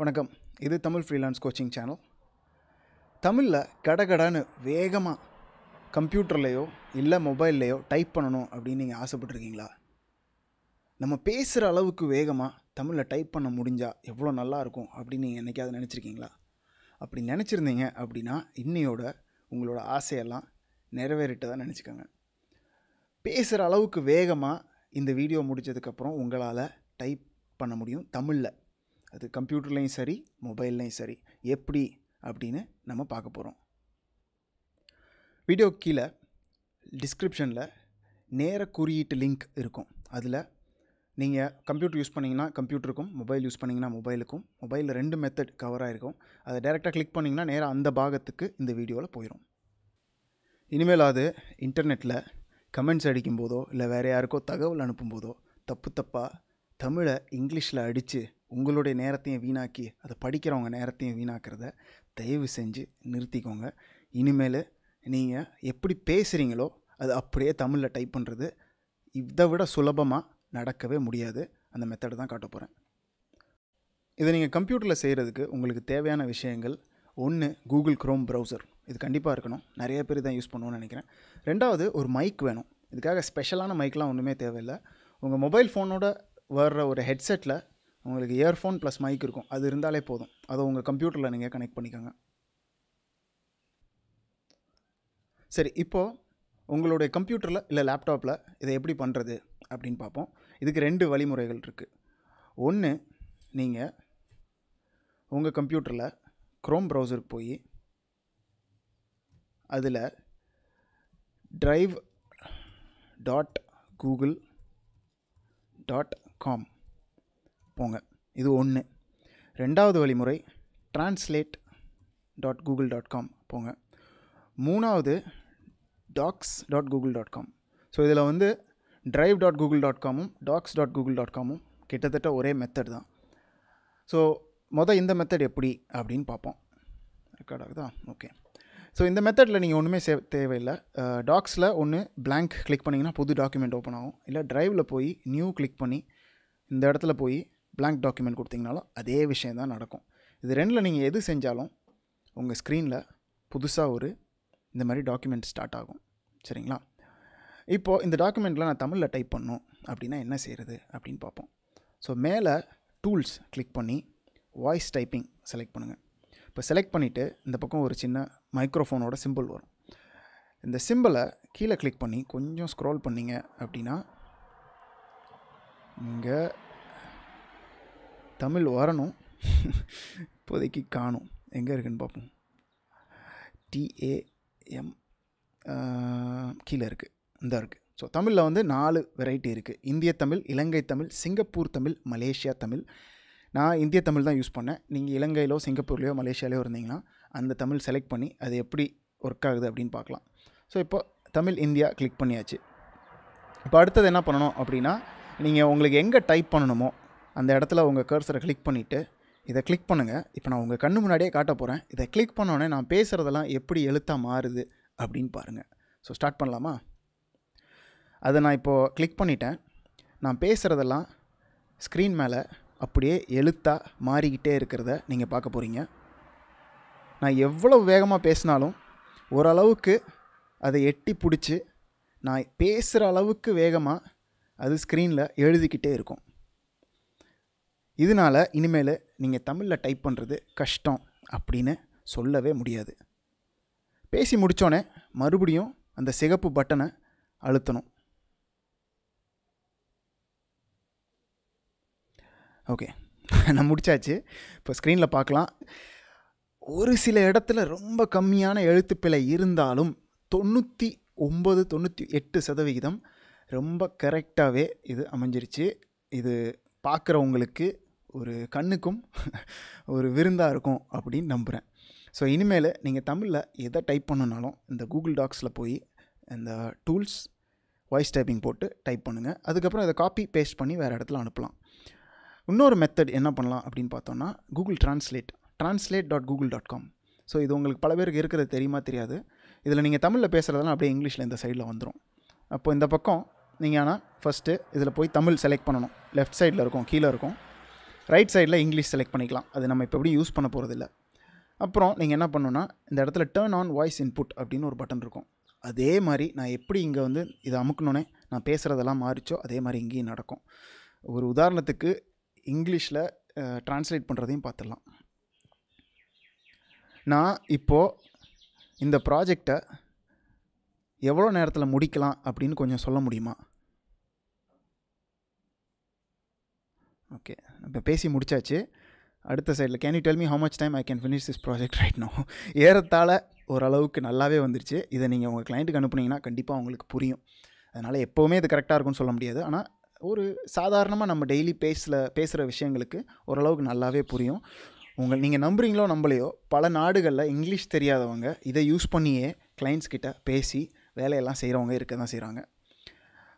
வணக்கம். இது Tamil freelance coaching channel தமிழில் கடகடான்னு வேகமாக கம்ப்யூட்டர்லேயோ இல்லை மொபைல்லையோ டைப் பண்ணணும் அப்படின்னு நீங்கள் ஆசைப்பட்ருக்கீங்களா நம்ம பேசுகிற அளவுக்கு வேகமாக தமிழில் டைப் பண்ண முடிஞ்சால் எவ்வளோ நல்லாயிருக்கும் அப்படின்னு நீங்கள் என்னைக்காவது நினச்சிருக்கீங்களா? அப்படி நினச்சிருந்தீங்க அப்படின்னா இன்னையோட உங்களோட ஆசையெல்லாம் நிறைவேறிட்டதாக நினச்சிக்கோங்க. பேசுகிற அளவுக்கு வேகமாக இந்த வீடியோ முடித்ததுக்கப்புறம் உங்களால் டைப் பண்ண முடியும் தமிழில். அது கம்ப்யூட்டர்லேயும் சரி மொபைல்லையும் சரி எப்படி அப்படின்னு நம்ம பார்க்க போகிறோம் வீடியோ கீழே டிஸ்கிரிப்ஷனில் நேர குறியீட்டு லிங்க் இருக்கும். அதில் நீங்கள் கம்ப்யூட்டர் யூஸ் பண்ணிங்கன்னா கம்ப்யூட்டருக்கும் மொபைல் யூஸ் பண்ணிங்கன்னா மொபைலுக்கும் மொபைலில் ரெண்டு மெத்தட் கவர் ஆகிருக்கும் அதை டேரெக்டாக கிளிக் பண்ணிங்கன்னா நேராக அந்த பாகத்துக்கு இந்த வீடியோவில் போயிடும் இனிமேல் அது இன்டர்நெட்டில் கமெண்ட்ஸ் அடிக்கும்போதோ இல்லை வேறு யாருக்கோ தகவல் அனுப்பும்போதோ தப்பு தப்பாக தமிழை இங்கிலீஷில் அடித்து உங்களுடைய நேரத்தையும் வீணாக்கி அதை படிக்கிறவங்க நேரத்தையும் வீணாக்கிறத தயவு செஞ்சு நிறுத்திக்கோங்க. இனிமேல் நீங்கள் எப்படி பேசுகிறீங்களோ அது அப்படியே தமிழில் டைப் பண்ணுறது இதை விட சுலபமாக நடக்கவே முடியாது. அந்த மெத்தடை தான் காட்ட போகிறேன் இதை நீங்கள் கம்ப்யூட்டரில் செய்கிறதுக்கு உங்களுக்கு தேவையான விஷயங்கள் ஒன்று கூகுள் க்ரோம் ப்ரௌசர் இது கண்டிப்பாக இருக்கணும். நிறைய பேர் தான் யூஸ் பண்ணுவோன்னு நினைக்கிறேன். ரெண்டாவது ஒரு மைக் வேணும். இதுக்காக ஸ்பெஷலான மைக்லாம் ஒன்றுமே தேவையில்லை. உங்கள் மொபைல் ஃபோனோட வர்ற ஒரு ஹெட்செட்டில் உங்களுக்கு இயர்ஃபோன் ப்ளஸ் மைக் இருக்கும். அது இருந்தாலே போதும். அதை உங்கள் கம்ப்யூட்டரில் நீங்கள் கனெக்ட் பண்ணிக்கோங்க. சரி இப்போது உங்களுடைய கம்ப்யூட்டரில் இல்லை லேப்டாப்பில் இதை எப்படி பண்ணுறது அப்படின்னு பார்ப்போம். இதுக்கு ரெண்டு வழிமுறைகள் இருக்குது ஒன்று நீங்கள் உங்கள் கம்ப்யூட்டரில் க்ரோம் ப்ரௌசருக்கு போய் அதில் drive dot Google dot com போங்க. இது ஒன்று ரெண்டாவது வழிமுறை translate dot Google dot com போங்க. மூணாவது docs dot Google dot com so இதில் வந்து ட்ரைவ் டாட் கூகுள் டாட் காமும் டாக்ஸ் டாட் கூகுள் டாட் காமும் கிட்டத்தட்ட ஒரே மெத்தட் தான். ஸோ மொதல் இந்த மெத்தட் எப்படி அப்படின்னு பார்ப்போம். ரெக்கார்ட் ஆகுதா? ஓகே ஸோ இந்த மெத்தடில் நீங்கள் ஒன்றுமே சே தேவையில்லை. டாக்ஸில் ஒன்று பிளாங்க் கிளிக் பண்ணிங்கன்னா புது டாக்குமெண்ட் ஓப்பன் ஆகும். இல்லை ட்ரைவில் போய் நியூ கிளிக் பண்ணி இந்த இடத்துல போய் பிளாங்க் டாக்குமெண்ட் கொடுத்தீங்கனாலும் அதே விஷயம் தான் நடக்கும். இது ரெண்டில் நீங்கள் எது செஞ்சாலும் உங்கள் ஸ்க்ரீனில் புதுசாக ஒரு இந்த மாதிரி டாக்குமெண்ட் ஸ்டார்ட் ஆகும். சரிங்களா? இப்போது இந்த டாக்குமெண்ட்டில் நான் தமிழில் டைப் பண்ணணும் அப்படின்னா என்ன செய்கிறது அப்படின்னு பார்ப்போம். ஸோ மேலே டூல்ஸ் கிளிக் பண்ணி வாய்ஸ் டைப்பிங் செலக்ட் பண்ணுங்கள் இப்போ செலக்ட் பண்ணிவிட்டு இந்த பக்கம் ஒரு சின்ன மைக்ரோஃபோனோட சிம்பிள் வரும். இந்த சிம்பிளை கீழே கிளிக் பண்ணி கொஞ்சம் ஸ்க்ரோல் பண்ணீங்க அப்படின்னா இங்கே தமிழ் வரணும். இப்போதைக்கு காணும். எங்கே இருக்குன்னு பார்ப்போம் டிஏஎம் கீழே இருக்குது இந்த இருக்குது ஸோ தமிழில் வந்து நாலு வெரைட்டி இருக்குது இந்திய தமிழ் இலங்கை தமிழ் சிங்கப்பூர் தமிழ் மலேசியா தமிழ். நான் இந்திய தமிழ் தான் யூஸ் பண்ணேன். நீங்கள் இலங்கையிலோ சிங்கப்பூர்லேயோ மலேசியாலேயோ இருந்தீங்கன்னா அந்த தமிழ் செலக்ட் பண்ணி அது எப்படி ஒர்க் ஆகுது அப்படின்னு பார்க்கலாம் ஸோ இப்போ தமிழ் இந்தியா கிளிக் பண்ணியாச்சு. இப்போ அடுத்தது என்ன பண்ணணும் அப்படின்னா நீங்கள் உங்களுக்கு எங்கே டைப் பண்ணணுமோ அந்த இடத்துல உங்கள் கர்சரை கிளிக் பண்ணிவிட்டு இதை கிளிக் பண்ணுங்கள் இப்போ நான் உங்கள் கண்ணு முன்னாடியே காட்ட போகிறேன். இதை கிளிக் பண்ணோடனே நான் பேசுகிறதெல்லாம் எப்படி எழுத்தாக மாறுது அப்படின்னு பாருங்கள் ஸோ ஸ்டார்ட் பண்ணலாமா? அதை நான் இப்போது கிளிக் பண்ணிட்டேன். நான் பேசுகிறதெல்லாம் ஸ்க்ரீன் மேலே அப்படியே எழுத்தாக மாறிக்கிட்டே இருக்கிறத நீங்கள் பார்க்க போகிறீங்க நான் எவ்வளோ வேகமாக பேசினாலும் ஓரளவுக்கு அதை எட்டி பிடிச்சி நான் பேசுகிற அளவுக்கு வேகமாக அது ஸ்க்ரீனில் எழுதிக்கிட்டே இருக்கும். இதனால் இனிமேல் நீங்கள் தமிழில் டைப் பண்ணுறது கஷ்டம் அப்படின்னு சொல்லவே முடியாது. பேசி முடித்தோடனே மறுபடியும் அந்த சிகப்பு பட்டனை அழுத்தணும். ஓகே நான் முடிச்சாச்சு. இப்போ ஸ்க்ரீனில் பார்க்கலாம் ஒரு சில இடத்துல ரொம்ப கம்மியான எழுத்துப்பிழை இருந்தாலும் தொண்ணூற்றி ஒம்பது தொண்ணூற்றி எட்டு சதவிகிதம் ரொம்ப கரெக்டாகவே இது அமைஞ்சிருச்சு. இது பார்க்குறவங்களுக்கு ஒரு கண்ணுக்கும் ஒரு விருந்தாக இருக்கும் அப்படின்னு நம்புகிறேன் ஸோ இனிமேல் நீங்கள் தமிழில் எதை டைப் பண்ணுனாலும் இந்த கூகுள் டாக்ஸில் போய் இந்த டூல்ஸ் வாய்ஸ் டைப்பிங் போட்டு டைப் பண்ணுங்கள் அதுக்கப்புறம் இதை காப்பி பேஸ்ட் பண்ணி வேறு இடத்துல அனுப்பலாம். இன்னொரு மெத்தட் என்ன பண்ணலாம் அப்படின்னு பார்த்தோன்னா Google translate translate dot Google dot com so இது உங்களுக்கு பல பேருக்கு இருக்கிறது தெரியுமா தெரியாது. இதில் நீங்கள் தமிழில் பேசுகிறதெல்லாம் அப்படியே இங்கிலீஷில் இந்த சைடில் வந்துடும் அப்போ இந்த பக்கம் நீங்கள் ஆனால் ஃபஸ்ட்டு இதில் போய் தமிழ் செலக்ட் பண்ணணும். லெஃப்ட் சைடில் இருக்கும் கீழே இருக்கும். ரைட் சைடில் இங்கிலீஷ் செலக்ட் பண்ணிக்கலாம். அது நம்ம இப்போ எப்படி யூஸ் பண்ண போகிறதில்ல அப்புறம் நீங்கள் என்ன பண்ணணுன்னா இந்த இடத்துல டேர்ன் ஆன் வாய்ஸ் இன்புட் அப்படின்னு ஒரு பட்டன் இருக்கும். அதே மாதிரி நான் எப்படி இங்கே வந்து இதை அமுக்கணுன்னே நான் பேசுகிறதெல்லாம் மாறிச்சோ அதே மாதிரி இங்கேயும் நடக்கும். ஒரு உதாரணத்துக்கு இங்கிலீஷில் ட்ரான்ஸ்லேட் பண்ணுறதையும் பார்த்துடலாம் நான் இப்போது இந்த ப்ராஜெக்டை எவ்வளோ நேரத்தில் முடிக்கலாம் அப்படின்னு கொஞ்சம் சொல்ல முடியுமா? ஓகே. இப்போ பேசி முடிச்சாச்சு. அடுத்த சைடில் can you tell me how much time I can finish this project right no ஏறத்தாழ ஓரளவுக்கு நல்லாவே வந்துருச்சு. இதை நீங்கள் உங்கள் கிளைண்ட்டுக்கு அனுப்புனீங்கன்னா கண்டிப்பாக உங்களுக்கு புரியும். அதனால் எப்போவுமே இது கரெக்டாக இருக்கும்னு சொல்ல முடியாது. ஆனால் ஒரு சாதாரணமாக நம்ம டெய்லி பேசல பேசுகிற விஷயங்களுக்கு ஓரளவுக்கு நல்லாவே புரியும். உங்கள் நீங்கள் நம்புறீங்களோ நம்பலையோ பல நாடுகளில் இங்கிலீஷ் தெரியாதவங்க இதை யூஸ் பண்ணியே கிளைண்ட்ஸ் கிட்ட பேசி வேலையெல்லாம் செய்கிறவங்க இருக்க தான் செய்கிறாங்க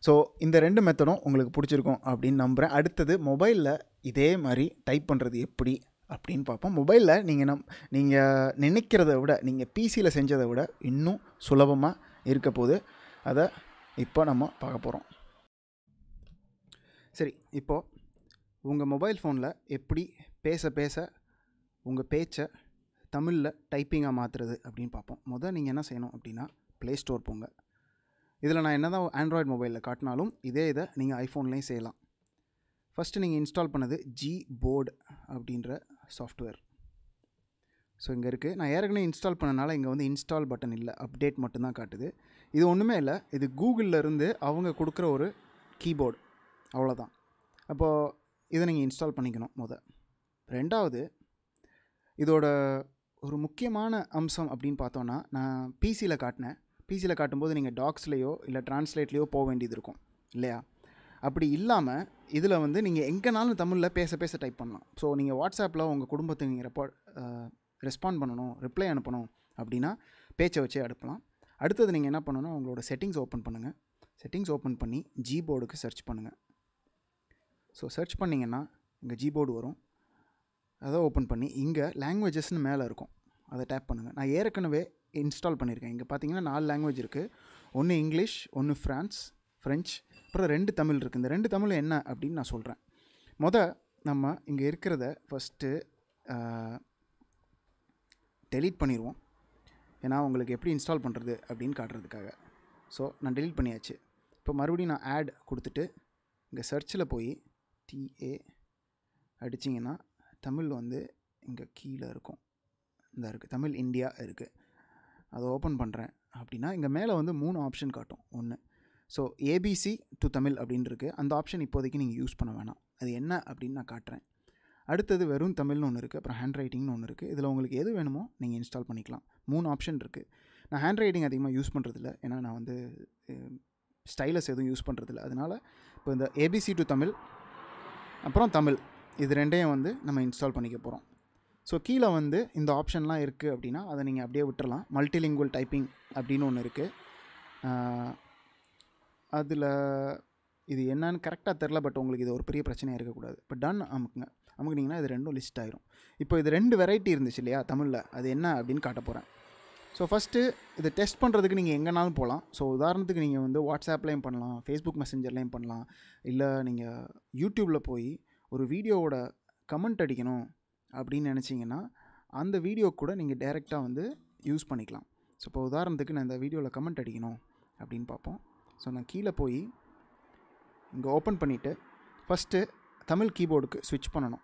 ஸோ இந்த ரெண்டு மெத்தடும் உங்களுக்கு பிடிச்சிருக்கும் அப்படின்னு நம்புகிறேன் அடுத்தது மொபைலில் இதே மாதிரி டைப் பண்ணுறது எப்படி அப்படின்னு பார்ப்போம். மொபைலில் நீங்கள் நம் நீங்கள் நினைக்கிறத விட நீங்கள் பிசியில் செஞ்சதை விட இன்னும் சுலபமாக இருக்க போது அதை இப்போ நம்ம பார்க்க போகிறோம் சரி இப்போது உங்கள் மொபைல் ஃபோனில் எப்படி பேச பேச உங்கள் பேச்சை தமிழில் டைப்பிங்காக மாற்றுறது அப்படின்னு பார்ப்போம். முதல் நீங்கள் என்ன செய்யணும் அப்படின்னா ப்ளே ஸ்டோர் போங்க. இதில் நான் என்ன தான் ஆண்ட்ராய்டு மொபைலில் காட்டினாலும் இதே இதை நீங்கள் ஐஃபோன்லேயும் செய்யலாம். ஃபஸ்ட்டு நீங்கள் இன்ஸ்டால் பண்ணது ஜி போர்டு அப்படின்ற சாஃப்ட்வேர் ஸோ இங்கே இருக்குது நான் ஏற்கனவே இன்ஸ்டால் பண்ணனால இங்கே வந்து இன்ஸ்டால் பட்டன் இல்லை அப்டேட் மட்டும்தான் காட்டுது. இது ஒன்றுமே இல்லை. இது கூகுளில் இருந்து அவங்க கொடுக்குற ஒரு கீபோர்டு அவ்வளோதான் அப்போது இதை நீங்கள் இன்ஸ்டால் பண்ணிக்கணும் முத ரெண்டாவது இதோட ஒரு முக்கியமான அம்சம் அப்படின்னு பார்த்தோன்னா நான் பிசியில் காட்டினேன். பிசியில் காட்டும்போது நீங்கள் டாக்ஸ்லேயோ இல்லை டிரான்ஸ்லேட்லேயோ போக வேண்டியது இருக்கும். இல்லையா? அப்படி இல்லாமல் இதில் வந்து நீங்கள் எங்கேனாலும் தமிழில் பேச பேச டைப் பண்ணலாம். ஸோ நீங்கள் வாட்ஸ்அப்பில் உங்கள் குடும்பத்துக்கு நீங்கள் ரெப்போ ரெஸ்பாண்ட் பண்ணணும் ரிப்ளை அனுப்பணும் அப்படின்னா பேச்சை வச்சே அனுப்பலாம். அடுத்தது நீங்கள் என்ன பண்ணணும் உங்களோட செட்டிங்ஸ் ஓப்பன் பண்ணுங்கள் செட்டிங்ஸ் ஓப்பன் பண்ணி ஜி போர்டுக்கு சர்ச் பண்ணுங்கள் ஸோ சர்ச் பண்ணிங்கன்னா இங்கே ஜிபோர்டு வரும். அதை ஓப்பன் பண்ணி இங்கே லாங்குவேஜஸ்னு மேலே இருக்கும். அதை டேப் பண்ணுங்கள் நான் ஏற்கனவே இன்ஸ்டால் பண்ணியிருக்கேன். இங்கே பார்த்தீங்கன்னா நாலு லாங்குவேஜ் இருக்குது ஒன்று இங்கிலீஷ் ஒன்று ஃப்ரான்ஸ் ஃப்ரெஞ்ச் அப்புறம் ரெண்டு தமிழ் இருக்குது இந்த ரெண்டு தமிழ் என்ன அப்படின்னு நான் சொல்கிறேன் மொதல் நம்ம இங்கே இருக்கிறத ஃபஸ்ட்டு டெலீட் பண்ணிடுவோம் ஏன்னா உங்களுக்கு எப்படி இன்ஸ்டால் பண்ணுறது அப்படின்னு காட்டுறதுக்காக. ஸோ நான் டெலீட் பண்ணியாச்சு. இப்போ மறுபடியும் நான் ஆட் கொடுத்துட்டு இங்கே சர்ச்சில் போய் டிஏ அடிச்சிங்கன்னா தமிழ் வந்து இங்கே கீழே இருக்கும். இந்த இருக்குது தமிழ் இந்தியா இருக்குது அதை ஓப்பன் பண்ணுறேன் அப்படின்னா இங்கே மேலே வந்து மூணு ஆப்ஷன் காட்டும். ஒன்று ஸோ ஏபிசி டு தமிழ் அப்படின்னு இருக்குது அந்த ஆப்ஷன் இப்போதைக்கு நீங்கள் யூஸ் பண்ண வேணாம். அது என்ன அப்படின்னு நான் காட்டுறேன். அடுத்தது வெறும் தமிழ்னு ஒன்று இருக்குது அப்புறம் ஹேண்ட் ரைட்டிங்னு ஒன்று இருக்குது இதில் உங்களுக்கு எது வேணுமோ நீங்கள் இன்ஸ்டால் பண்ணிக்கலாம். மூணு ஆப்ஷன் இருக்குது நான் ஹேண்ட் ரைட்டிங் அதிகமாக யூஸ் பண்ணுறதில்ல ஏன்னா நான் வந்து ஸ்டைலஸ் எதுவும் யூஸ் பண்ணுறதில்ல அதனால் இப்போ இந்த ஏபிசி டு தமிழ் அப்புறம் தமிழ் இது ரெண்டையும் வந்து நம்ம இன்ஸ்டால் பண்ணிக்க போகிறோம் ஸோ கீழே வந்து இந்த ஆப்ஷன்லாம் இருக்குது அப்படின்னா அதை நீங்கள் அப்படியே விட்டுறலாம். மல்டிலிங்குவல் டைப்பிங் அப்படின்னு ஒன்று இருக்குது அதில் இது என்னன்னு கரெக்டாக தெரில பட் உங்களுக்கு இது ஒரு பெரிய பிரச்சனையாக இருக்கக்கூடாது. இப்போ டன் அமுக்குங்க. அமுக்குனிங்கன்னா இது ரெண்டும் லிஸ்ட் ஆயிரும். இப்போ இது ரெண்டு வெரைட்டி இருந்துச்சு இல்லையா தமிழில். அது என்ன அப்படின்னு காட்ட போகிறேன் ஸோ ஃபஸ்ட்டு இதை டெஸ்ட் பண்ணுறதுக்கு நீங்கள் எங்கேனாலும் போகலாம். ஸோ உதாரணத்துக்கு நீங்கள் வந்து வாட்ஸ்அப்லேயும் பண்ணலாம் ஃபேஸ்புக் மெசஞ்சர்லேயும் பண்ணலாம். இல்லை நீங்கள் யூடியூப்பில் போய் ஒரு வீடியோவோட கமெண்ட் அடிக்கணும். அப்படின்னு நினச்சிங்கன்னா அந்த வீடியோ கூட நீங்கள் டைரெக்டாக வந்து யூஸ் பண்ணிக்கலாம். ஸோ இப்போ உதாரணத்துக்கு நான் இந்த வீடியோவில் கமெண்ட் அடிக்கணும் அப்படின்னு பார்ப்போம். ஸோ நான் கீழே போய் இங்கே ஓப்பன் பண்ணிவிட்டு ஃபஸ்ட்டு தமிழ் கீபோர்டுக்கு ஸ்விட்ச் பண்ணணும்.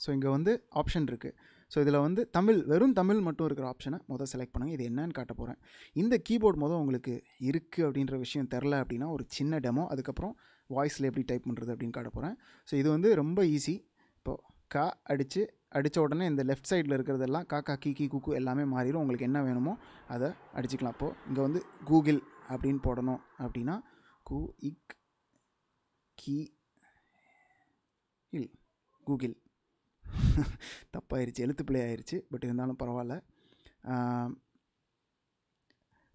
ஸோ இங்கே வந்து ஆப்ஷன் இருக்குது ஸோ இதில் வந்து தமிழ் வெறும் தமிழ் மட்டும் இருக்கிற ஆப்ஷனை மொதல் செலக்ட் பண்ணுங்கள் இது என்னன்னு காட்ட போகிறேன் இந்த கீபோர்டு மொதல் உங்களுக்கு இருக்குது அப்படின்ற விஷயம் தெரில அப்படின்னா ஒரு சின்ன டெமோ அதுக்கப்புறம் வாய்ஸில் எப்படி டைப் பண்ணுறது அப்படின்னு காட்ட போகிறேன் ஸோ இது வந்து ரொம்ப ஈஸி கா அடித்து அடித்த உடனே இந்த லெஃப்ட் சைடில் இருக்கிறதெல்லாம் காக்கா கீ குக்கு எல்லாமே மாறிடும். உங்களுக்கு என்ன வேணுமோ அதை அடிச்சுக்கலாம். அப்போது இங்கே வந்து கூகுள் அப்படின்னு போடணும் அப்படின்னா கு இக் கீ இல் கூகுள். தப்பாயிருச்சு எழுத்து பிள்ளை ஆயிடுச்சு பட் இருந்தாலும் பரவாயில்ல.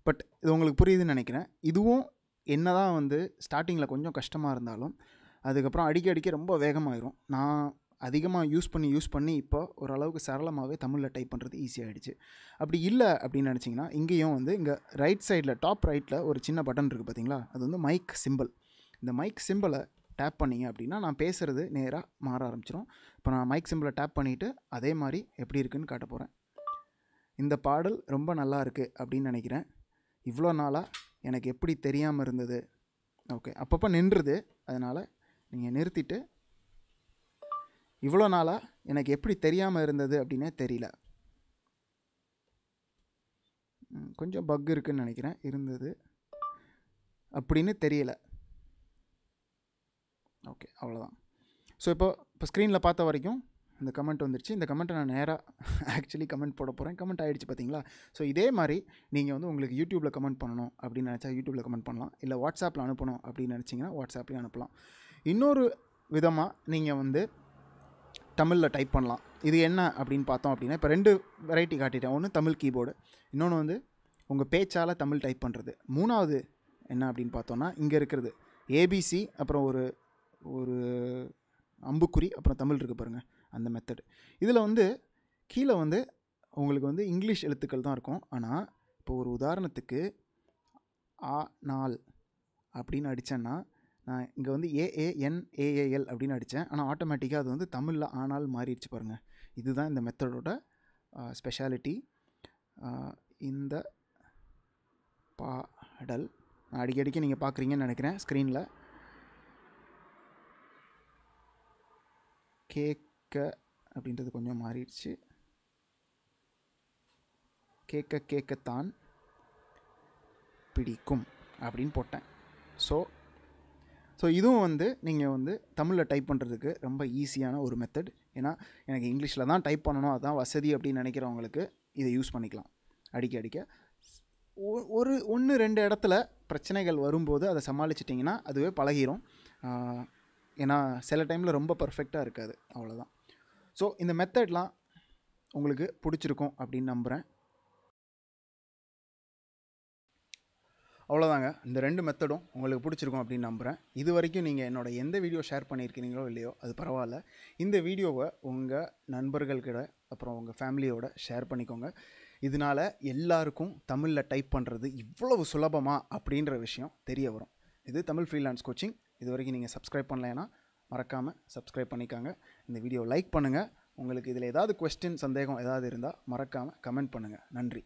பட் இது உங்களுக்கு புரியுதுன்னு நினைக்கிறேன். இதுவும் என்ன தான் வந்து ஸ்டார்டிங்கில் கொஞ்சம் கஷ்டமாக இருந்தாலும் அதுக்கப்புறம் அடிக்க அடிக்க ரொம்ப வேகமாயிரும். நான் அதிகமாக யூஸ் பண்ணி யூஸ் பண்ணி இப்போ ஓரளவுக்கு சரளமாகவே தமிழில் டைப் பண்ணுறது ஈஸியாகிடுச்சு அப்படி இல்லை அப்படின்னு நினச்சிங்கன்னா இங்கேயும் வந்து இங்கே ரைட் சைடில் டாப் ரைட்டில் ஒரு சின்ன பட்டன் இருக்குது பார்த்தீங்களா? அது வந்து மைக் சிம்பிள் இந்த மைக் சிம்பிளை டேப் பண்ணீங்க அப்படின்னா நான் பேசுகிறது நேராக மாற ஆரம்பிச்சிடும் இப்போ நான் மைக் சிம்பிளை டேப் பண்ணிவிட்டு அதே மாதிரி எப்படி இருக்குன்னு காட்ட போகிறேன் இந்த பாடல் ரொம்ப நல்லா இருக்குது அப்படின்னு நினைக்கிறேன். இவ்வளோ நாளாக எனக்கு எப்படி தெரியாமல் இருந்தது? ஓகே அப்பப்போ நின்றுது. அதனால் நீங்கள் நிறுத்திட்டு இவ்வளோ நாளாக எனக்கு எப்படி தெரியாமல் இருந்தது அப்படின்னே தெரியல. கொஞ்சம் பக் இருக்குன்னு நினைக்கிறேன். இருந்தது. அப்படின்னு தெரியல. ஓகே அவ்வளோதான் ஸோ இப்போ இப்போ ஸ்க்ரீனில் பார்த்த வரைக்கும் இந்த கமெண்ட் வந்துருச்சு. இந்த கமெண்ட்டை நான் நேராக ஆக்சுவலி கமெண்ட் போட போகிறேன் கமெண்ட் ஆகிடுச்சு பார்த்தீங்களா? ஸோ இதே மாதிரி நீங்கள் வந்து உங்களுக்கு யூடியூப்பில் கமெண்ட் பண்ணணும் அப்படின்னு நினச்சா யூடியூப்பில் கமெண்ட் பண்ணலாம். இல்லை வாட்ஸ்அப்பில் அனுப்பணும் அப்படின்னு நினச்சிங்கன்னா வாட்ஸ்அப்லேயும் அனுப்பலாம். இன்னொரு விதமாக நீங்கள் வந்து தமிழில் டைப் பண்ணலாம். இது என்ன அப்படின்னு பார்த்தோம் அப்படின்னா இப்போ ரெண்டு வெரைட்டி காட்டிட்டேன். ஒன்று தமிழ் கீபோர்டு இன்னொன்று வந்து உங்கள் பேச்சால் தமிழ் டைப் பண்ணுறது மூணாவது என்ன அப்படின்னு பார்த்தோன்னா இங்கே இருக்கிறது. ஏபிசி அப்புறம் ஒரு ஒரு அம்புக்குறி அப்புறம் தமிழ் இருக்குது பாருங்கள் அந்த மெத்தடு இதில் வந்து கீழே வந்து உங்களுக்கு வந்து இங்கிலீஷ் எழுத்துக்கள் தான் இருக்கும். ஆனால் இப்போ ஒரு உதாரணத்துக்கு ஆ நாள் அப்படின்னு அடித்தேன்னா நான் இங்கே வந்து ஏஏஎன்ஏஏஎல் அப்படின்னு அடித்தேன் ஆனால் ஆட்டோமேட்டிக்காக அது வந்து தமிழில் ஆனால் மாறிடுச்சு பாருங்கள் இதுதான் இந்த மெத்தடோட ஸ்பெஷாலிட்டி இந்த பாடல். நான் அடிக்கடிக்கு நீங்கள் பார்க்குறீங்கன்னு நினைக்கிறேன் ஸ்க்ரீனில் கேட்க அப்படின்றது கொஞ்சம் மாறிடுச்சு. கேட்க கேட்கத்தான் பிடிக்கும் அப்படின்னு போட்டேன். ஸோ ஸோ இதுவும் வந்து நீங்கள் வந்து தமிழில் டைப் பண்ணுறதுக்கு ரொம்ப ஈஸியான ஒரு மெத்தட் ஏன்னா எனக்கு இங்கிலீஷில் தான் டைப் பண்ணணும் அதுதான் வசதி அப்படின்னு நினைக்கிறவங்களுக்கு இதை யூஸ் பண்ணிக்கலாம். அடிக்க அடிக்க. ஒ- ஒரு ஒன்று ரெண்டு இடத்துல பிரச்சனைகள் வரும்போது அதை சமாளிச்சிட்டிங்கன்னா அதுவே பழகிரும். ஏன்னா சில டைமில் ரொம்ப பர்ஃபெக்டாக இருக்காது. அவ்வளோதான் ஸோ இந்த மெத்தட்லாம் உங்களுக்கு பிடிச்சிருக்கும் அப்படின்னு நம்புகிறேன் அவ்வளோதாங்க இந்த ரெண்டு மெத்தடும் உங்களுக்கு பிடிச்சிருக்கும் அப்படின்னு நம்புகிறேன் இது வரைக்கும் நீங்கள் என்னோட எந்த வீடியோ ஷேர் பண்ணியிருக்கிறீங்களோ இல்லையோ அது பரவாயில்ல. இந்த வீடியோவை உங்கள் நண்பர்கள்கிட்ட அப்புறம் உங்கள் ஃபேமிலியோட ஷேர் பண்ணிக்கோங்க. இதனால் எல்லாருக்கும் தமிழில் டைப் பண்ணுறது இவ்வளவு சுலபமாக அப்படின்ற விஷயம் தெரிய வரும். இது தமிழ் ஃப்ரீலான்ஸ் கோச்சிங் இது வரைக்கும் நீங்கள் சப்ஸ்கிரைப் பண்ணலைன்னா மறக்காமல் சப்ஸ்கிரைப் பண்ணிக்காங்க. இந்த வீடியோ லைக் பண்ணுங்கள் உங்களுக்கு இதில் ஏதாவது கொஸ்டின் சந்தேகம் ஏதாவது இருந்தால் மறக்காமல் கமெண்ட் பண்ணுங்கள் நன்றி.